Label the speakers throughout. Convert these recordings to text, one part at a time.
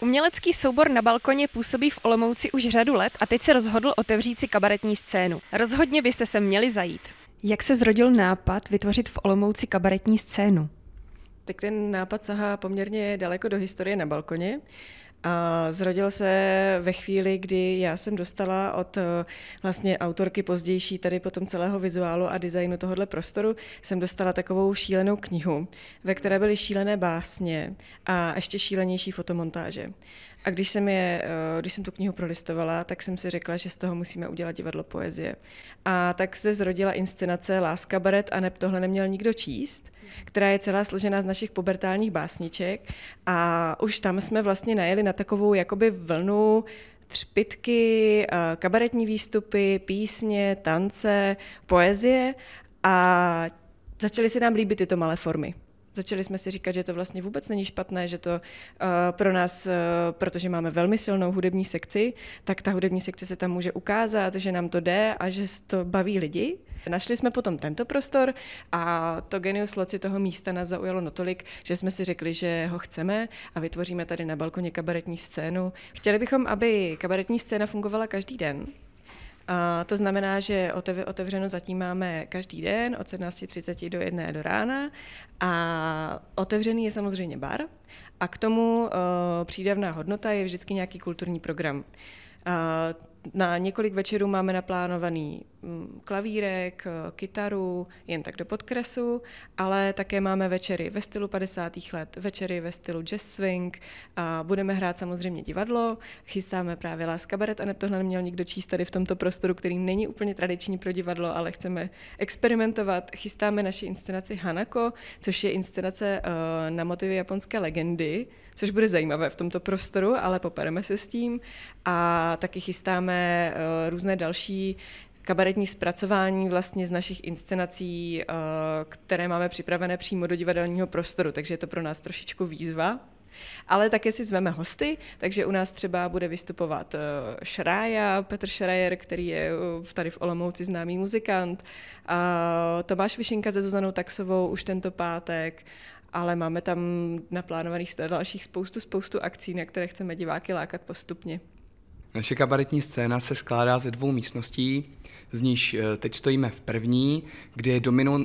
Speaker 1: Umělecký soubor na balkoně působí v Olomouci už řadu let a teď se rozhodl otevřít si kabaretní scénu. Rozhodně byste se měli zajít. Jak se zrodil nápad vytvořit v Olomouci kabaretní scénu?
Speaker 2: Tak ten nápad sahá poměrně daleko do historie na balkoně. A zrodil se ve chvíli, kdy já jsem dostala od eh, vlastně autorky pozdější tady potom celého vizuálu a designu tohohle prostoru, jsem dostala takovou šílenou knihu, ve které byly šílené básně a ještě šílenější fotomontáže. A když jsem, je, eh, když jsem tu knihu prolistovala, tak jsem si řekla, že z toho musíme udělat divadlo poezie. A tak se zrodila inscenace Láska baret a neb tohle neměl nikdo číst, která je celá složená z našich pubertálních básniček. A už tam jsme vlastně najeli na takovou jakoby vlnu třpitky, eh, kabaretní výstupy, písně, tance, poezie a začaly se nám líbit tyto malé formy začali jsme si říkat, že to vlastně vůbec není špatné, že to uh, pro nás, uh, protože máme velmi silnou hudební sekci, tak ta hudební sekce se tam může ukázat, že nám to jde a že to baví lidi. Našli jsme potom tento prostor a to genius loci toho místa nás zaujalo natolik, že jsme si řekli, že ho chceme a vytvoříme tady na balkoně kabaretní scénu. Chtěli bychom, aby kabaretní scéna fungovala každý den, a to znamená, že otevřeno zatím máme každý den od 17.30 do 1 do rána a otevřený je samozřejmě bar a k tomu uh, přídavná hodnota je vždycky nějaký kulturní program. Uh, na několik večerů máme naplánovaný mm, klavírek, eh, kytaru, jen tak do podkresu, ale také máme večery ve stylu 50. let, večery ve stylu jazz swing a budeme hrát samozřejmě divadlo, chystáme právě Lás kabaret a tohle neměl nikdo číst tady v tomto prostoru, který není úplně tradiční pro divadlo, ale chceme experimentovat. Chystáme naši inscenaci Hanako, což je inscenace uh, na motivy japonské legendy, což bude zajímavé v tomto prostoru, ale popereme se s tím. A taky chystáme uh, různé další kabaretní zpracování vlastně z našich inscenací, uh, které máme připravené přímo do divadelního prostoru, takže je to pro nás trošičku výzva. Ale také si zveme hosty, takže u nás třeba bude vystupovat uh, Šrája, Petr Šrajer, který je tady v Olomouci známý muzikant, Tomáš Višinka se Zuzanou Taxovou už tento pátek, ale máme tam naplánovaných dalších spoustu, spoustu akcí, na které chceme diváky lákat postupně.
Speaker 3: Naše kabaretní scéna se skládá ze dvou místností, z níž eh, teď stojíme v první, kde je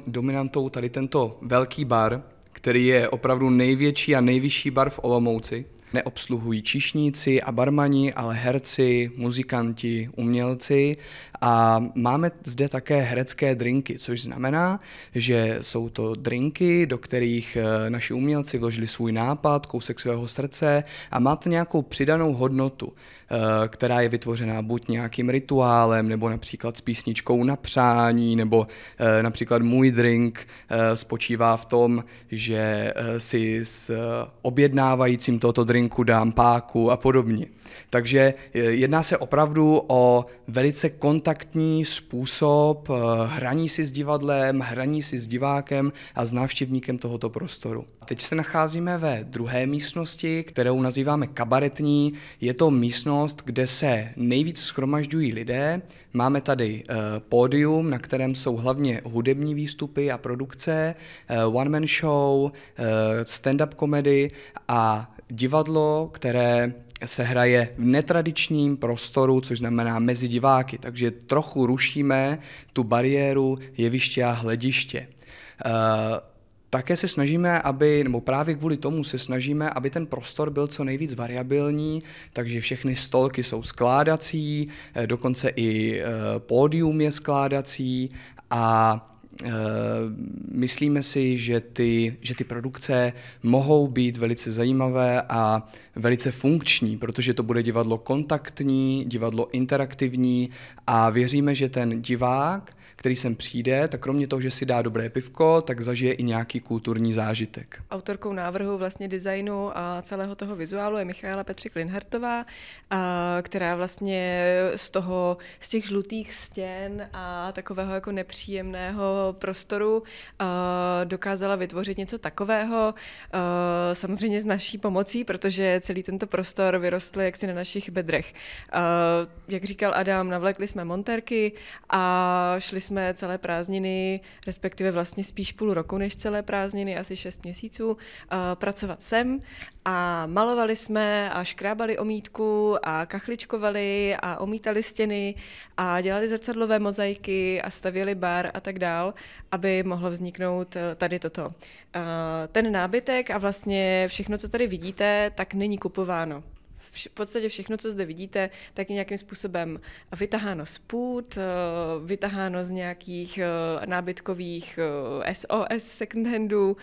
Speaker 3: dominantou tady tento velký bar, který je opravdu největší a nejvyšší bar v Olomouci. Neobsluhují čišníci a barmani, ale herci, muzikanti, umělci. A máme zde také herecké drinky, což znamená, že jsou to drinky, do kterých eh, naši umělci vložili svůj nápad, kousek svého srdce a má to nějakou přidanou hodnotu, eh, která je vytvořená buď nějakým rituálem, nebo například s písničkou na přání, nebo eh, například můj drink spočívá v tom, že si s objednávajícím tohoto drinku dám páku a podobně. Takže jedná se opravdu o velice kontaktní způsob eh, hraní si s divadlem, hraní si s divákem a s návštěvníkem tohoto prostoru. Teď se nacházíme ve druhé místnosti, kterou nazýváme kabaretní. Je to místnost, kde se nejvíc schromažďují lidé. Máme tady uh, pódium, na kterém jsou hlavně hudební výstupy a produkce, one-man show, stand-up komedy a divadlo, které se hraje v netradičním prostoru, což znamená mezi diváky, takže trochu rušíme tu bariéru jeviště a hlediště. Uh, také se snažíme, aby, nebo právě kvůli tomu se snažíme, aby ten prostor byl co nejvíc variabilní, takže všechny stolky jsou skládací, eh, dokonce i eh, pódium je skládací a Eh, myslíme si, že ty, že ty produkce mohou být velice zajímavé a velice funkční, protože to bude divadlo kontaktní, divadlo interaktivní a věříme, že ten divák který sem přijde, tak kromě toho, že si dá dobré pivko, tak zažije i nějaký kulturní zážitek.
Speaker 2: Autorkou návrhu vlastně designu a celého toho vizuálu je Michaela Petřik Linhartová, která vlastně z toho, z těch žlutých stěn a takového jako nepříjemného prostoru dokázala vytvořit něco takového, samozřejmě s naší pomocí, protože celý tento prostor vyrostl jaksi na našich bedrech. Jak říkal Adam, navlekli jsme monterky a šli jsme celé prázdniny, respektive vlastně spíš půl roku než celé prázdniny, asi šest měsíců, pracovat sem a malovali jsme a škrábali omítku a kachličkovali a omítali stěny a dělali zrcadlové mozaiky a stavěli bar a tak dál, aby mohlo vzniknout eh, tady toto. Ten nábytek a vlastně všechno, co tady vidíte, tak není kupováno v podstatě všechno, co zde vidíte, tak je nějakým způsobem vytaháno z půd, eh, vytaháno z nějakých eh, nábytkových SOS eh, secondhandů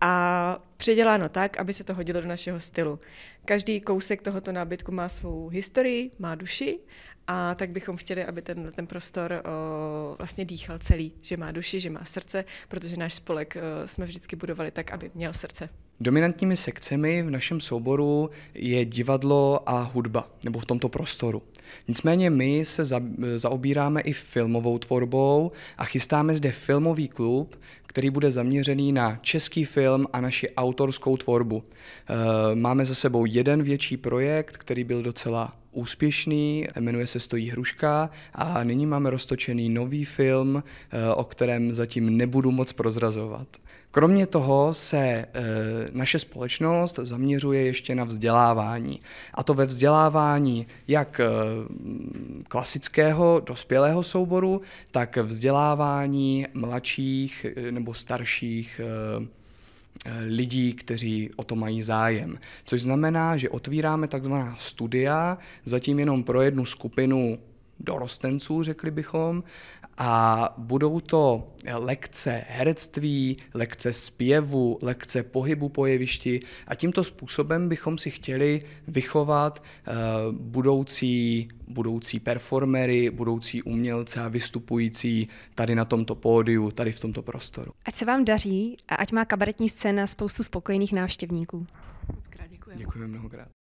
Speaker 2: a předěláno tak, aby se to hodilo do našeho stylu. Každý kousek tohoto nábytku má svou historii, má duši a tak bychom chtěli, aby ten, ten prostor o, vlastně dýchal celý, že má duši, že má srdce, protože náš spolek o, jsme vždycky budovali tak, aby měl srdce.
Speaker 3: Dominantními sekcemi v našem souboru je divadlo a hudba, nebo v tomto prostoru. Nicméně my se za, zaobíráme i filmovou tvorbou a chystáme zde filmový klub, který bude zaměřený na český film a naši autorskou tvorbu. E, máme za sebou jeden větší projekt, který byl docela úspěšný, jmenuje se Stojí hruška a nyní máme roztočený nový film, e, o kterém zatím nebudu moc prozrazovat. Kromě toho se e, naše společnost zaměřuje ještě na vzdělávání. A to ve vzdělávání jak e, klasického dospělého souboru, tak vzdělávání mladších e, nebo starších lidí, kteří o to mají zájem. Což znamená, že otvíráme takzvaná studia, zatím jenom pro jednu skupinu dorostenců, řekli bychom, a budou to lekce herectví, lekce zpěvu, lekce pohybu po jevišti a tímto způsobem bychom si chtěli vychovat uh, budoucí, budoucí performery, budoucí umělce a vystupující tady na tomto pódiu, tady v tomto prostoru.
Speaker 1: Ať se vám daří a ať má kabaretní scéna spoustu spokojených návštěvníků.
Speaker 3: Děkujeme mnohokrát.